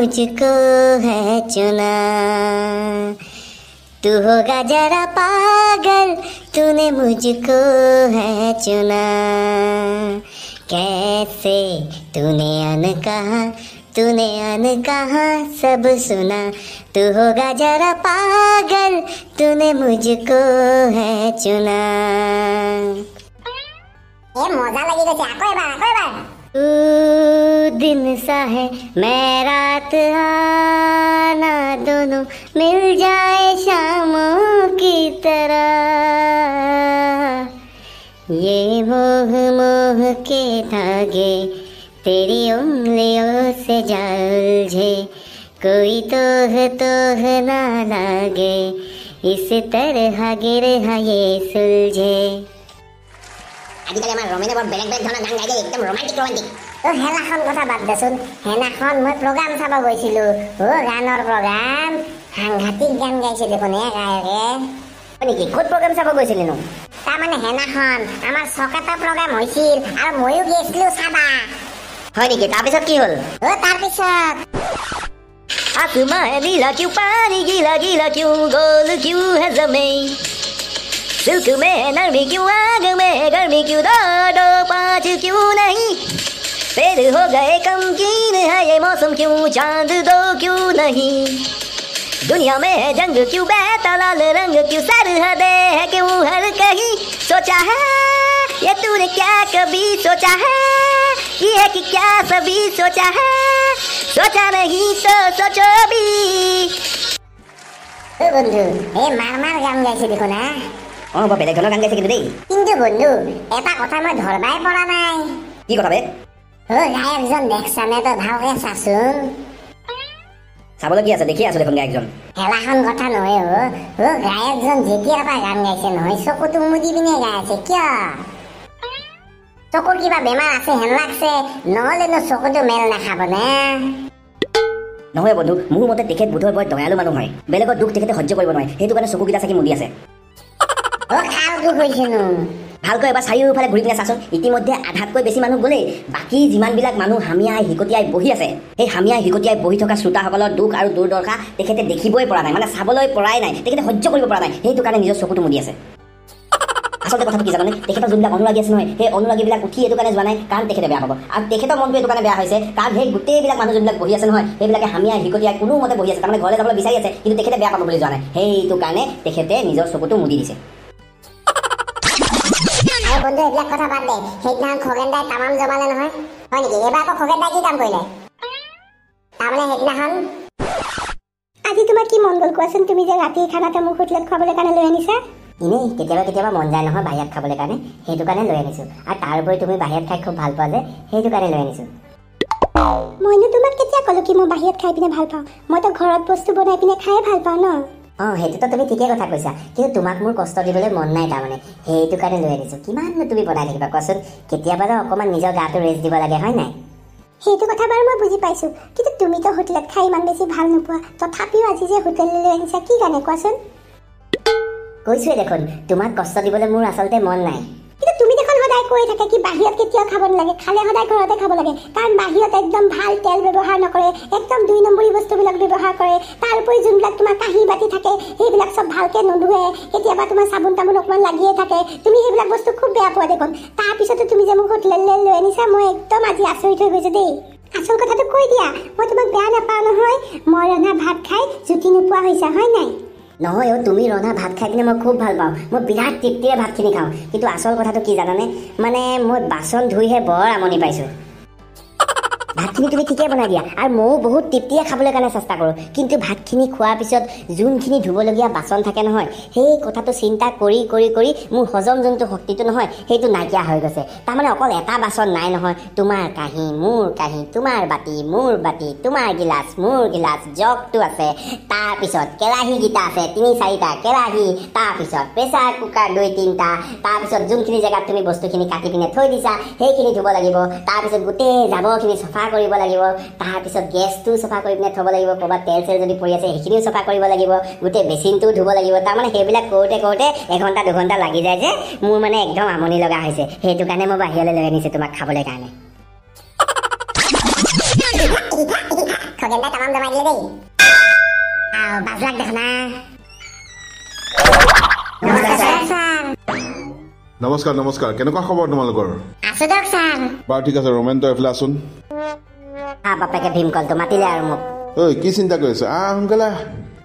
मुझको है चुना। तू होगा जरा पागल, तूने मुझको है चुना। कैसे तूने अन कहा तूने अन कहा सब सुना। तू होगा जरा पागल, तूने मुझको है चुना। ए, मोजा लगी गई आको ए बार कोई ए बार। दिन सा है, मैं रात आना दोनों मिल जाए शामों की तरह। ये मोह मोह के धागे, तेरी उंगलियों से जालझे। कोई तोह तोह ना लागे, इस तरह गिर है ये सुलझे। আজিকালি আমাৰ ৰমেনে বৰ বেলেগ বেলেগ ধৰণৰ গান গাই দিয়ে একদম ৰোমান্টিক ৰোমান্টিক অ' হেলাখন কথা বাদ দেচোন হেনাখন মই প্ৰগ্ৰাম চাব গৈছিলোঁ অ' গানৰ প্ৰগ্ৰাম সাংঘাতিক গান গাইছে দেখোন এ গায়কে হয় নেকি ক'ত প্ৰগ্ৰাম চাব গৈছিলিনো তাৰমানে হেনাখন আমাৰ চকেটা প্ৰগ্ৰাম হৈছিল আৰু ময়ো গৈছিলোঁ চাবা হয় নেকি তাৰপিছত কি হ'ল অ' তাৰপিছত आसमां है नीला क्यों पानी गीला गीला क्यों गोल क्यों है जमीन सुख में नरमी क्यों आग में गर्मी क्यों दो दो क्यों नहीं पेड़ हो गए कमकीन है ये मौसम क्यों चाँद दो क्यों नहीं दुनिया में जंग क्यों बहता लाल रंग क्यों सरहदे है क्यों हर कहीं सोचा है ये तूने क्या कभी सोचा है ये है कि क्या सभी सोचा है सोचा नहीं तो सोचो भी बंधु ए मार मार गाम जैसे देखो ना অঁ বৰ বেলেগ ধৰণৰ গান গাইছে কিন্তু দেই। কিন্তু বন্ধু এটা কথা মই ধৰবাই পৰা নাই। কি কথা বে? গায়কজন দেখছানে তই ভালকে চাচোন। চাবলৈ কি আছে? দেখি আছো দেখোন গায়কজন। হেলাখন কথা নহয় অ' গায়কজন যেতিয়াৰ পৰা গান গাইছে নহয় চকুটো মুদি পিনে গাই আছে কিয়? চকুৰ কিবা বেমাৰ আছে হেন লাগছে নহ'লেনো চকুটো মেল নাখাবনে নহয় বন্ধু মোৰ মতে তেখেত বোধহয় বৰ দয়ালু মানুহ হয়। বেলেগৰ দুখ তেখেতে সহ্য কৰিব নোৱাৰে। সেইটো কাৰণে চকুকেইটা চাকি মুদি আছে। অ' খাল দুখ হৈছেনো ভালকৈ এবাৰ চাৰিওফালে ঘূৰি কিনে চাচোন। ইতিমধ্যে আধাতকৈ বেছি মানুহ গ'লেই বাকী যিমানবিলাক মানুহ হামিয়াই হিকটিয়াই বহি আছে সেই হামিয়াই হিকটিয়াই বহি থকা শ্ৰোতাসকলৰ দুখ আৰু দুৰ্দশা তেখেতে দেখিবই পৰা নাই মানে চাবলৈ পৰাই নাই তেখেতে সহ্য কৰিব পৰা নাই। সেইটো কাৰণে নিজৰ চকুটো মুদি আছে। আচলতে কথাটো কি জানানে? তেখেতৰ যোনবিলাক অনুৰাগী আছে নহয় সেই অনুৰাগীবিলাক উঠি এইটো কাৰণে যোৱা নাই কাৰণ তেখেতে বেয়া হ'ব। আৰু তেখেতৰ মনটো এইটো কাৰণে বেয়া হৈছে কাৰণ সেই গোটেইবিলাক মানুহ যোনবিলাক বহি আছে নহয় সেইবিলাকে হামিয়াই হিকটিয়াই কোনো মতে বহি আছে তাৰমানে ঘৰলৈ যাবলৈ বিচাৰি আছে কিন্তু তেখেতে বেয়া পাব বুলি যোৱা নাই। সেইটো কাৰণে তেখেতে নিজৰ চকুটো মুদি দিছে। বন্ধু এইবিলাক কথা বাদ দে। সেইদিনাখন খগেন দাই তামাম জমালে নহয়। হয় নেকি? এইবাৰ আকৌ খগেন দাই কি কাম কৰিলে? তাৰমানে সেইদিনাখন আজি তোমাৰ কি মন গ'ল? কোৱাচোন তুমি যে ৰাতিৰ খানাতে মোক হোটেলত খুৱাবলৈ কাৰণে লৈ আনিছা। এনেই কেতিয়াবা কেতিয়াবা মন যায় নহয় বাহিৰত খাবলৈ কাৰণে। সেইটো কাৰণে লৈ আনিছোঁ। আৰু তাৰ উপৰি তুমি বাহিৰত খাই খুব ভাল পোৱা যে সেইটো কাৰণে লৈ আনিছোঁ। মইনো তোমাক কেতিয়া ক'লো কি মই বাহিৰত খাই পিনে ভাল পাওঁ? মইতো ঘৰত বস্তু বনাই পিনে খায়ে ভাল পাওঁ ন? অঁ সেইটোতো তুমি ঠিকেই কথা কৈছা। কিন্তু তোমাক মোৰ কষ্ট দিবলৈ মন নাই তাৰমানে। সেইটো কাৰণে লৈ আনিছোঁ। কিমাননো তুমি বনাই থাকিবা? কোৱাচোন কেতিয়াবাতো অকণমান নিজৰ গাটো ৰেষ্ট দিব লাগে হয় নাই? সেইটো কথা বাৰু মই বুজি পাইছোঁ। কিন্তু তুমিতো হোটেলত খাই ইমান বেছি ভাল নোপোৱা। তথাপিও আজি যে হোটেললৈ লৈ আনিছা কি কাৰণে? কোৱাচোন। কৈছোৱে দেখোন। তোমাক কষ্ট দিবলৈ মোৰ আচলতে মন নাই। কিন্তু সদায় কৈ থাকে কি বাহিৰত কেতিয়াও খাব নালাগে খালে সদায় ঘৰতে খাব লাগে। কাৰণ বাহিৰত একদম ভাল তেল ব্যৱহাৰ নকৰে একদম দুই নম্বৰী বস্তুবিলাক ব্যৱহাৰ কৰে তাৰ উপৰি যোনবিলাক তোমাৰ কাঁহী বাতি থাকে সেইবিলাক চব ভালকৈ নোধোৱে কেতিয়াবা তোমাৰ চাবোন তাবোন অকণমান লাগিয়ে থাকে। তুমি সেইবিলাক বস্তু খুব বেয়া পোৱা দেখোন। তাৰপিছতো তুমি যে মোক হোটেললৈ লৈ আনিছা মই একদম আজি আচৰিত হৈ গৈছোঁ দেই। আচল কথাটো কৈ দিয়া মই তোমাক বেয়া নাপাওঁ নহয় মই ৰন্ধা ভাত খাই জুতি নোপোৱা হৈছা হয় নাই? নহয় অ' তুমি ৰন্ধা ভাত খাই কিনে মই খুব ভাল পাওঁ। মই বিৰাট তৃপ্তিৰে ভাতখিনি খাওঁ। কিন্তু আচল কথাটো কি জানানে? মানে মই বাচন ধুইহে বৰ আমনি পাইছোঁ। ভাতখিনি তুমি ঠিকে বনাই দিয়া। আৰু ময়ো বহুত তৃপ্তিৰে খাবলৈ কাৰণে চেষ্টা কৰোঁ। কিন্তু ভাতখিনি খোৱাৰ পিছত যোনখিনি ধুবলগীয়া বাচন থাকে নহয় সেই কথাটো চিন্তা কৰি কৰি কৰি মোৰ হজম যোনটো শক্তিটো নহয় সেইটো নাইকিয়া হৈ গৈছে। তাৰমানে অকল এটা বাচন নাই নহয় তোমাৰ কাঁহী মোৰ কাঁহী তোমাৰ বাতি মোৰ বাতি তোমাৰ গিলাচ মোৰ গিলাচ জগটো আছে। তাৰপিছত কেৰাহীকেইটা আছে তিনি চাৰিটা কেৰাহী। তাৰপিছত প্ৰেছাৰ কুকাৰ দুই তিনিটা। তাৰপিছত যোনখিনি জেগাত তুমি বস্তুখিনি কাটি পিনে থৈ দিছা সেইখিনি ধুব লাগিব। তাৰপিছত গোটেই জাবৰখিনি চফা কৰিব লাগিব তাৰপিছত গেছটো চফা কৰি পিনে থ'ব লাগিব ক'ৰবাত তেল চেল যদি পৰি আছে সেইখিনিও চফা কৰিব লাগিব গোটেই বেচিনটোও ধুব লাগিব। তাৰমানে সেইবিলাক কৰোঁতে কৰোঁতে এঘণ্টা দুঘণ্টা লাগি যায় যে মোৰ মানে একদম আমনি লগা হৈছে। সেইটো কাৰণে মই বাহিৰলৈ লৈ আনিছোঁ তোমাক খাবলৈ কাৰণে। গেন্দাই তামাম জমাই দিলে দেই। আও বাজলাক দেখো না নমস্কাৰ নমস্কাৰ নমস্কাৰ। কেনেকুৱা খবৰ তোমালোকৰ? আছো দিয়ক ছাৰ বাৰু ঠিক আছে ৰমেন তই এইফালে আছোন। হা বাপেকে ভীমকলটো মাতিলে আৰু মোক ঐ কি চিন্তা কৰি আছ আহ সোনকালে আহ।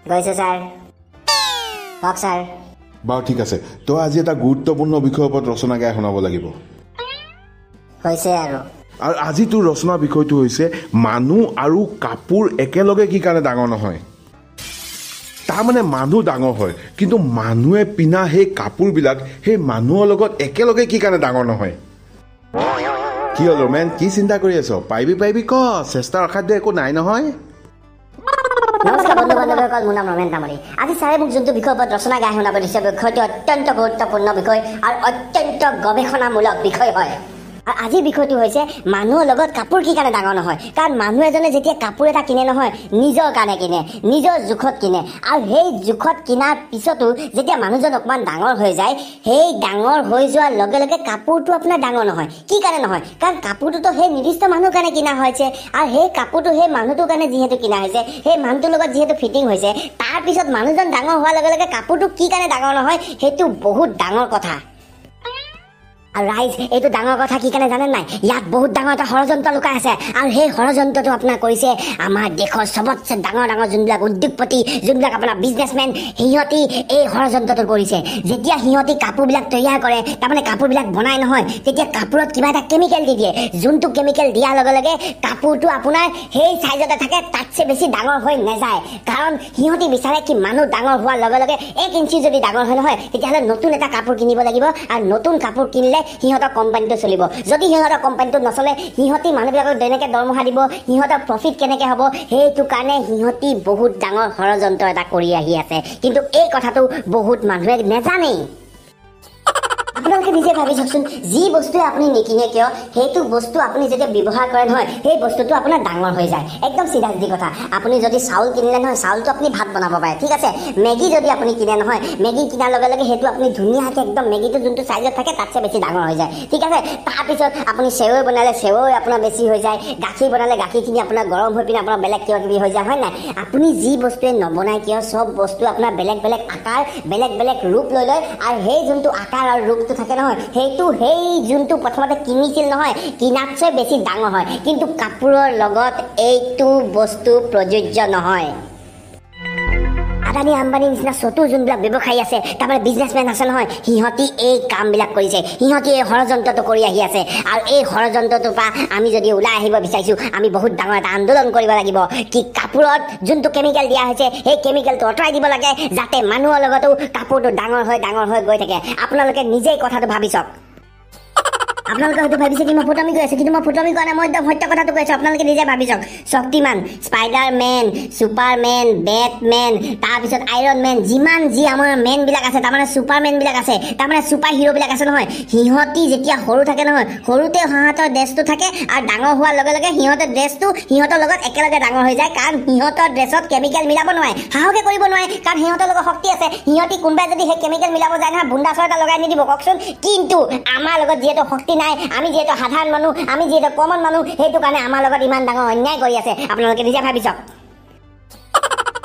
গৈছোঁ ছাৰ কওক ছাৰ বাৰু ঠিক আছে। তই আজি এটা গুৰুত্বপূৰ্ণ বিষয়ৰ ওপৰত ৰচনা গাই শুনাব লাগিব। হৈছে আৰু। আৰু আজি তোৰ ৰচনাৰ বিষয়টো হৈছে মানুহ আৰু কাপোৰ একেলগে কি কাৰণে ডাঙৰ নহয়? তাৰমানে মানুহ ডাঙৰ হয় কিন্তু মানুহে পিন্ধা সেই কাপোৰবিলাক সেই মানুহৰ লগত একেলগে কি কাৰণে ডাঙৰ নহয়? কি হ'ল ৰমেন কি চিন্তা কৰি আছ? পাৰিবি পাৰিবি ক চেষ্টাৰ অসাধ্য একো নাই নহয়। নমস্কাৰ বন্ধু বান্ধৱীসকল মোৰ নাম ৰমেন তামুলী। আজি ছাৰে মোক যোনটো বিষয়ৰ ওপৰত ৰচনা গাই শুনাব দিছে বিষয়টো অত্যন্ত গুৰুত্বপূৰ্ণ বিষয় আৰু অত্যন্ত গৱেষণামূলক বিষয় হয়। আৰু আজিৰ বিষয়টো হৈছে মানুহৰ লগত কাপোৰ কি কাৰণে ডাঙৰ নহয়? কাৰণ মানুহ এজনে যেতিয়া কাপোৰ এটা কিনে নহয় নিজৰ কাৰণে কিনে নিজৰ জোখত কিনে। আৰু সেই জোখত কিনাৰ পিছতো যেতিয়া মানুহজন অকণমান ডাঙৰ হৈ যায় সেই ডাঙৰ হৈ যোৱাৰ লগে লগে কাপোৰটো আপোনাৰ ডাঙৰ নহয়। কি কাৰণে নহয়? কাৰণ কাপোৰটোতো সেই নিৰ্দিষ্ট মানুহৰ কাৰণে কিনা হৈছে। আৰু সেই কাপোৰটো সেই মানুহটোৰ কাৰণে যিহেতু কিনা হৈছে সেই মানুহটোৰ লগত যিহেতু ফিটিং হৈছে তাৰপিছত মানুহজন ডাঙৰ হোৱাৰ লগে লগে কাপোৰটো কি কাৰণে ডাঙৰ নহয় সেইটো বহুত ডাঙৰ কথা। আৰু ৰাইজ এইটো ডাঙৰ কথা কি কাৰণে জানে নাই? ইয়াত বহুত ডাঙৰ এটা ষড়যন্ত্ৰ লুকাই আছে। আৰু সেই ষড়যন্ত্ৰটো আপোনাৰ কৰিছে আমাৰ দেশৰ চবতছে ডাঙৰ ডাঙৰ যোনবিলাক উদ্যোগপতি যোনবিলাক আপোনাৰ বিজনেছমেন সিহঁতি এই ষড়যন্ত্ৰটো কৰিছে। যেতিয়া সিহঁতি কাপোৰবিলাক তৈয়াৰ কৰে তাৰমানে কাপোৰবিলাক বনাই নহয় তেতিয়া কাপোৰত কিবা এটা কেমিকেল দি দিয়ে। যোনটো কেমিকেল দিয়াৰ লগে লগে কাপোৰটো আপোনাৰ সেই চাইজতে থাকে তাতছে বেছি ডাঙৰ হৈ নাযায়। কাৰণ সিহঁতি বিচাৰে কি মানুহ ডাঙৰ হোৱাৰ লগে লগে এক ইঞ্চি যদি ডাঙৰ হয় নহয় তেতিয়াহ'লে নতুন এটা কাপোৰ কিনিব লাগিব। আৰু নতুন কাপোৰ কিনিলে সিহঁতৰ কোম্পানীটো চলিব। যদি সিহঁতৰ কোম্পানীটো নচলে সিহঁতি মানুহবিলাকক যেনেকৈ দৰমহা দিব সিহঁতৰ প্ৰফিট কেনেকৈ হ'ব সেইটো কাৰণে সিহঁতি বহুত ডাঙৰ ষড়যন্ত্ৰ এটা কৰি আহি আছে। কিন্তু এই কথাটো বহুত মানুহে নেজানেই। আপোনালোকে নিজে ভাবি চাওকচোন যি বস্তুৱে আপুনি নিকিনে কিয় সেইটো বস্তু আপুনি যেতিয়া ব্যৱহাৰ কৰে নহয় সেই বস্তুটো আপোনাৰ ডাঙৰ হৈ যায়। একদম চিধা চিধি কথা। আপুনি যদি চাউল কিনিলে নহয় চাউলটো আপুনি ভাত বনাব পাৰে ঠিক আছে? মেগী যদি আপুনি কিনে নহয় মেগী কিনাৰ লগে লগে সেইটো আপুনি ধুনীয়াকৈ একদম মেগীটো যোনটো চাইজত থাকে তাতছে বেছি ডাঙৰ হৈ যায়। ঠিক আছে? তাৰপিছত আপুনি চেৱৈ বনালে চেৱৈ আপোনাৰ বেছি হৈ যায়। গাখীৰ বনালে গাখীৰখিনি আপোনাৰ গৰম হৈ পিনে আপোনাৰ বেলেগ কিবা কিবি হৈ যায় হয় নাই? আপুনি যি বস্তুৱে নবনাই কিয় চব বস্তু আপোনাৰ বেলেগ বেলেগ আকাৰ বেলেগ বেলেগ ৰূপ লৈ লয় আৰু সেই যোনটো আকাৰ আৰু ৰূপটো থাকে নহয়। সেইটো সেই যোনটো প্ৰথমতে কিনিছিল নহয় কিনাতছে বেছি ডাঙৰ হয়। কিন্তু কাপোৰৰ লগত এইটো বস্তু প্ৰযোজ্য নহয়। আদানী আম্বানী নিচিনা চতু যোনবিলাক ব্যৱসায়ী আছে তাৰমানে বিজনেছমেন আছে নহয় সিহঁতি এই কামবিলাক কৰিছে। সিহঁতি এই ষড়যন্ত্ৰটো কৰি আহি আছে। আৰু এই ষড়যন্ত্ৰটোৰ পৰা আমি যদি ওলাই আহিব বিচাৰিছোঁ আমি বহুত ডাঙৰ এটা আন্দোলন কৰিব লাগিব। কি কাপোৰত যোনটো কেমিকেল দিয়া হৈছে সেই কেমিকেলটো আঁতৰাই দিব লাগে যাতে মানুহৰ লগতো কাপোৰটো ডাঙৰ হৈ ডাঙৰ হৈ গৈ থাকে। আপোনালোকে নিজেই কথাটো ভাবি চাওক। আপোনালোকে হয়তো ভাবিছে কি মই ফুটমি কৈ আছোঁ কিন্তু মই ফুটমি কোৱা নাই মই একদম সত্য কথাটো কৈ আছোঁ আপোনালোকে নিজে ভাবি চাওক। শক্তিমান স্পাইডাৰ মেন বেটমেন তাৰপিছত আইৰণ মেন যিমান যি আমাৰ মেনবিলাক আছে তাৰমানে ছুপাৰমেনবিলাক আছে তাৰমানে ছুপাৰ হিৰ'বিলাক আছে নহয় সিহঁতি যেতিয়া সৰু থাকে নহয় সৰুতে সিহঁতৰ ড্ৰেছটো থাকে আৰু ডাঙৰ হোৱাৰ লগে লগে সিহঁতৰ ড্ৰেছটো সিহঁতৰ লগত একেলগে ডাঙৰ হৈ যায় কাৰণ সিহঁতৰ ড্ৰেছত কেমিকেল মিলাব নোৱাৰে সাহসে কৰিব নোৱাৰে কাৰণ সিহঁতৰ লগত শক্তি আছে সিহঁতি কোনোবাই যদি সেই কেমিকেল মিলাব যায় নহয় বুন্দাচৰ এটা লগাই নিদিব কওকচোন। কিন্তু আমাৰ লগত যিহেতু শক্তি নাই আমি যিহেতু সাধাৰণ মানুহ আমি যিহেতু কমন মানুহ সেইটো কাৰণে আমাৰ লগত ইমান ডাঙৰ অন্যায় কৰি আছে। আপোনালোকে নিজে ভাবি চাওক।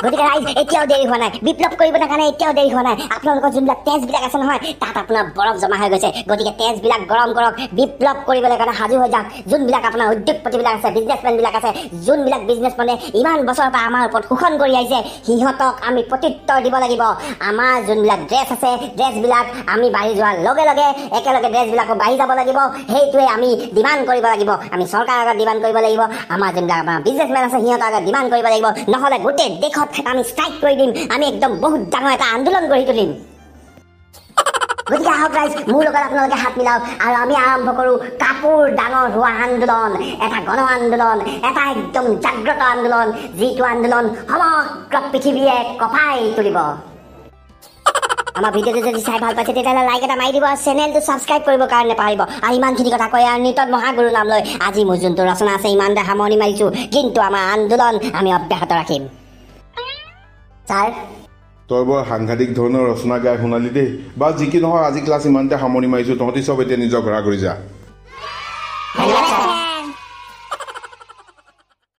গতিকে ৰাইজ এতিয়াও দেৰি হোৱা নাই। বিপ্লৱ কৰিবলৈ কাৰণে এতিয়াও দেৰি হোৱা নাই। আপোনালোকৰ যোনবিলাক তেজবিলাক আছে নহয় তাত আপোনাৰ বৰফ জমা হৈ গৈছে। গতিকে তেজবিলাক গৰম কৰক বিপ্লৱ কৰিবলৈ কাৰণে সাজু হৈ যাওক। যোনবিলাক আপোনাৰ উদ্যোগপতিবিলাক আছে বিজনেছমেনবিলাক আছে যোনবিলাক বিজনেছমেনে ইমান বছৰৰ পৰা আমাৰ ওপৰত শোষণ কৰি আহিছে সিহঁতক আমি প্ৰত্যুত্তৰ দিব লাগিব। আমাৰ যোনবিলাক ড্ৰেছ আছে ড্ৰেছবিলাক আমি বাঢ়ি যোৱাৰ লগে লগে একেলগে ড্ৰেছবিলাকো বাঢ়ি যাব লাগিব। সেইটোৱে আমি ডিমাণ্ড কৰিব লাগিব। আমি চৰকাৰৰ আগত ডিমাণ্ড কৰিব লাগিব। আমাৰ যোনবিলাক আপোনাৰ বিজনেছমেন আছে সিহঁতৰ আগত ডিমাণ্ড কৰিব লাগিব। নহ'লে গোটেই দেশত আমি ষ্ট্ৰাইক কৰি দিম আমি একদম বহুত ডাঙৰ এটা আন্দোলন গঢ়ি তুলিম। গতিকে আহক ৰাইজ মোৰ লগত আপোনালোকে হাত মিলাওক আৰু আমি আৰম্ভ কৰোঁ কাপোৰ ডাঙৰ হোৱা আন্দোলন এটা গণ আন্দোলন এটা একদম জাগ্ৰত আন্দোলন যিটো আন্দোলন সমগ্ৰ পৃথিৱীয়ে কঁপাই তুলিব। আমাৰ ভিডিঅ'টো যদি চাই ভাল পাইছে তেতিয়াহ'লে লাইক এটা মাৰি দিব আৰু চেনেলটো ছাবস্ক্ৰাইব কৰিবৰ কাৰণে নাপাহৰিব আৰু ইমানখিনি কথা কৈ আৰু নিতত মহাগুৰু নাম লৈ আজি মোৰ যোনটো ৰচনা আছে ইমানতে সামৰণি মাৰিছোঁ। কিন্তু আমাৰ আন্দোলন আমি অব্যাহত ৰাখিম। ছাৰ। তই বৰ সাংঘাতিক ধৰণৰ ৰচনা গাই শুনালি দেই। বা যি কি নহয় আজি ক্লাছ ইমানতে সামৰণি মাৰিছোঁ তহঁতি চব এতিয়া নিজৰ ঘৰা কৰি যা।